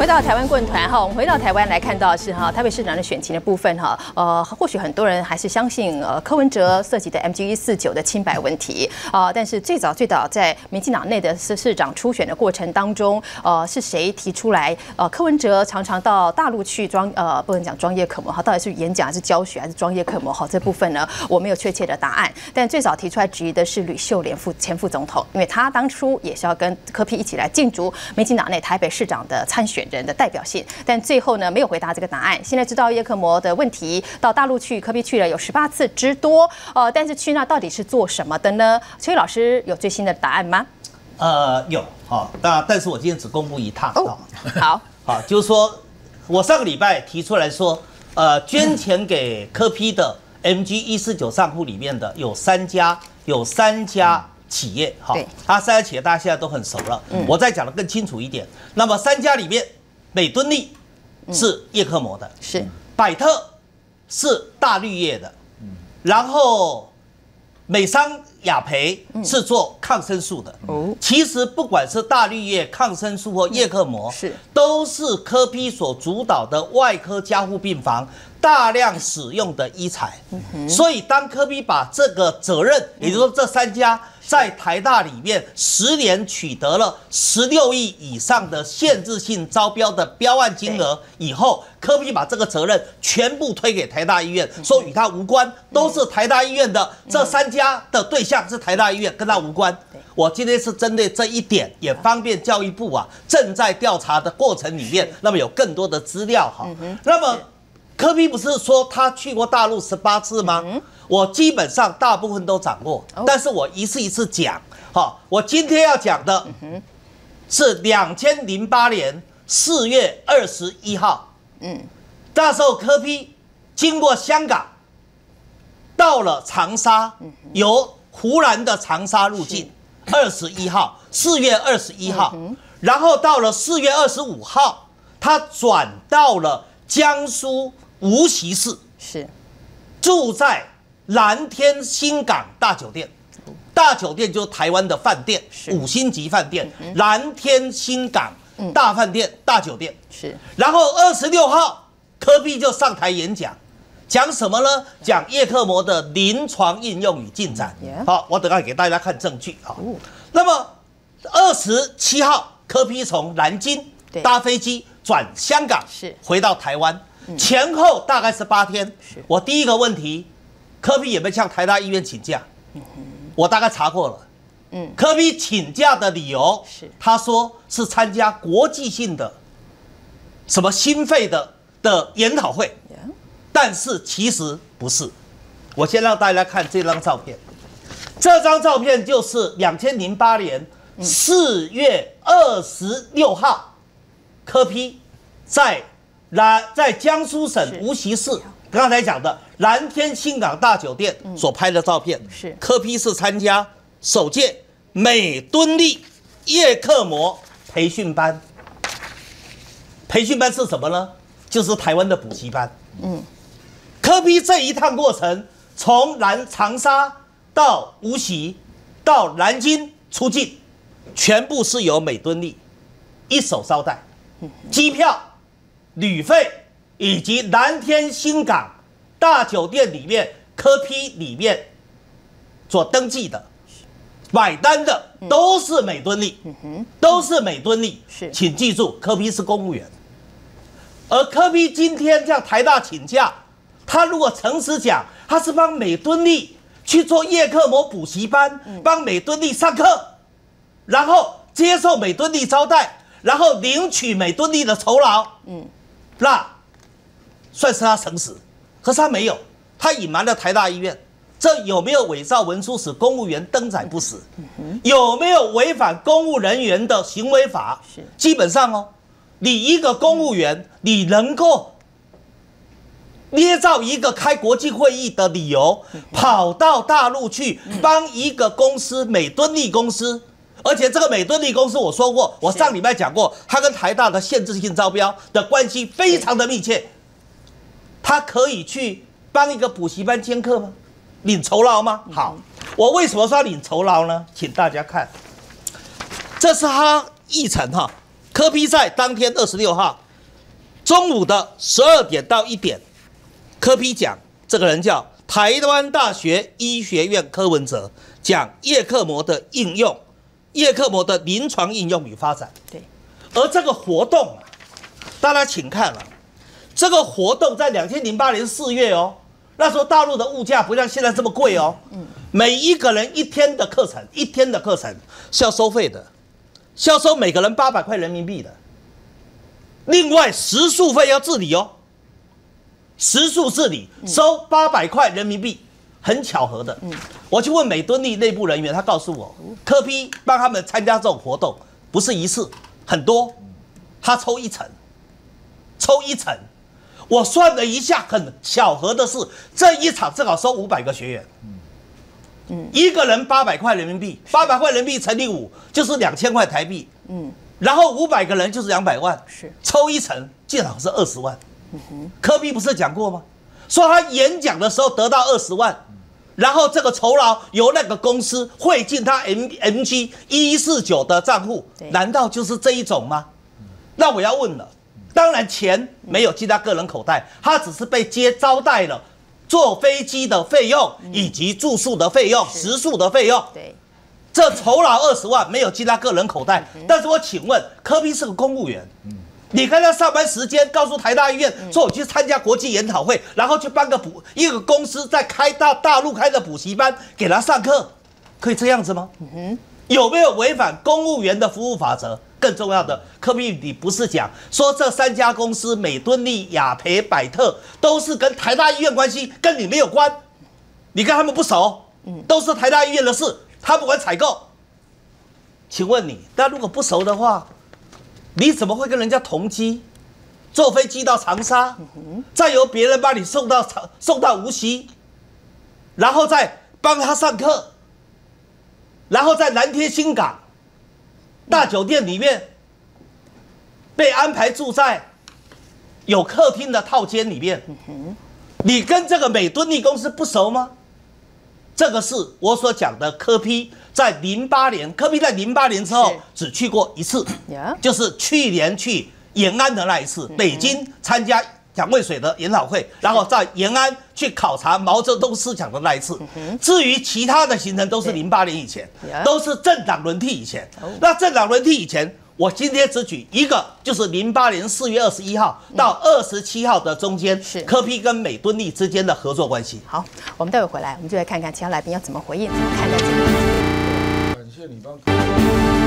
回到台湾棍团哈，我们回到台湾来看到是哈台北市长的选情的部分哈，呃，或许很多人还是相信呃柯文哲涉及的 MG 一四九的清白问题啊，但是最早最早在民进党内的市市长初选的过程当中，呃，是谁提出来？呃，柯文哲常常到大陆去装呃，不能讲专业科目哈，到底是演讲还是教学还是专业科目哈？这部分呢，我没有确切的答案。但最早提出来质疑的是吕秀莲副前副总统，因为他当初也是要跟柯批一起来竞逐民进党内台北市长的参选。人的代表性，但最后呢没有回答这个答案。现在知道叶克膜的问题，到大陆去，科比去了有十八次之多，呃，但是去那到底是做什么的呢？崔老师有最新的答案吗？呃，有，好，那但是我今天只公布一趟，哦，好，好，就是说我上个礼拜提出来说，呃，捐钱给科批的 MG 一四九账户里面的有三家，有三家。企业哈，啊，三家企业大家现在都很熟了。嗯，我再讲的更清楚一点。那么三家里面，美敦力是叶克膜的，是。百特是大绿叶的，嗯，然后美商雅培是做抗生素的。哦，其实不管是大绿叶抗生素或叶克膜，是。都是科批所主导的外科加护病房。大量使用的医材，所以当科比把这个责任，也就是说这三家在台大里面十年取得了十六亿以上的限制性招标的标案金额以后，科比把这个责任全部推给台大医院，说与他无关，都是台大医院的这三家的对象是台大医院，跟他无关。我今天是针对这一点，也方便教育部啊正在调查的过程里面，那么有更多的资料哈，那么。科比不是说他去过大陆十八次吗？我基本上大部分都掌握，但是我一次一次讲。好，我今天要讲的是两千零八年四月二十一号。嗯，那时候科比经过香港，到了长沙，由湖南的长沙入境。二十一号，四月二十一号，然后到了四月二十五号，他转到了江苏。无锡市是。住在蓝天新港大酒店，大酒店就是台湾的饭店，五星级饭店，蓝天新港大饭店大酒店。是。然后二十六号，科比就上台演讲，讲什么呢？讲叶克膜的临床应用与进展。好，我等下给大家看证据啊。那么二十七号，科比从南京搭飞机转香港，是。回到台湾。前后大概是八天。我第一个问题，科比有没有向台大医院请假？我大概查过了。嗯，科比请假的理由是，他说是参加国际性的什么心肺的的研讨会，但是其实不是。我先让大家看这张照片，这张照片就是两千零八年四月二十六号，科比在。蓝在江苏省无锡市，刚才讲的蓝天新港大酒店所拍的照片，是科批是参加首届美敦力叶克模培训班。培训班是什么呢？就是台湾的补习班。嗯，科批这一趟过程，从南长沙到无锡，到南京出境，全部是由美敦力一手招待，机票。旅费以及蓝天新港大酒店里面科批里面做登记的、买单的都是美敦力，都是美敦力。是，请记住，科批是公务员，而科批今天向台大请假，他如果诚实讲，他是帮美敦力去做叶克膜补习班，帮美敦力上课，然后接受美敦力招待，然后领取美敦力的酬劳。嗯。那算是他诚实，可是他没有，他隐瞒了台大医院，这有没有伪造文书使公务员登载不实？有没有违反公务人员的行为法？是，基本上哦，你一个公务员，你能够捏造一个开国际会议的理由，跑到大陆去帮一个公司美敦力公司。而且这个美敦力公司，我说过，我上礼拜讲过，它跟台大的限制性招标的关系非常的密切。他可以去帮一个补习班兼课吗？领酬劳吗？好，我为什么说领酬劳呢？请大家看，这是他议程哈，科批赛当天二十六号中午的十二点到一点，科批讲，这个人叫台湾大学医学院柯文哲，讲叶克膜的应用，叶克膜的临床应用与发展。对，而这个活动啊，大家请看了，这个活动在两千零八年四月哦，那时候大陆的物价不像现在这么贵哦。嗯。每一个人一天的课程，一天的课程是要收费的，是要收每个人八百块人民币的。另外食宿费要自理哦，食宿自理收八百块人民币，很巧合的。嗯，我去问美敦力内部人员，他告诉我，科批帮他们参加这种活动不是一次，很多，他抽一层，抽一层。我算了一下，很巧合的是，这一场正好收五百个学员。嗯一个人八百块人民币，八百块人民币乘以五就是两千块台币。嗯，然后五百个人就是两百万，是抽一层，正好是二十万。嗯哼，科比不是讲过吗？说他演讲的时候得到二十万，然后这个酬劳由那个公司汇进他 M M G 一四九的账户，难道就是这一种吗？那我要问了，当然钱没有进他个人口袋，他只是被接招待了。坐飞机的费用以及住宿的费用、食宿的费用，对，这酬劳二十万没有进他个人口袋。但是我请问，科比是个公务员，你看他上班时间，告诉台大医院说我去参加国际研讨会，然后去办个补一个公司在开大大陆开的补习班给他上课，可以这样子吗？有没有违反公务员的服务法则？更重要的，科比你不是讲说这三家公司美敦力、雅培、百特都是跟台大医院关系，跟你没有关，你跟他们不熟，嗯，都是台大医院的事，他不管采购。请问你，那如果不熟的话，你怎么会跟人家同机，坐飞机到长沙，再由别人把你送到长送到无锡，然后再帮他上课，然后在南天新港。大酒店里面被安排住在有客厅的套间里面，你跟这个美敦力公司不熟吗？这个是我所讲的科批，在零八年，科批在零八年之后只去过一次，就是去年去延安的那一次，北京参加蒋渭水的研讨会，然后在延安去考察毛泽东思想的那一次。至于其他的行程，都是零八年以前，都是政党轮替以前。那政党轮替以前，我今天只举一个，就是零八年四月二十一号到二十七号的中间，是科批跟美敦力之间的合作关系。好，我们待会回来，我们就来看看其他来宾要怎么回应，怎么看待这个问题。感谢你帮。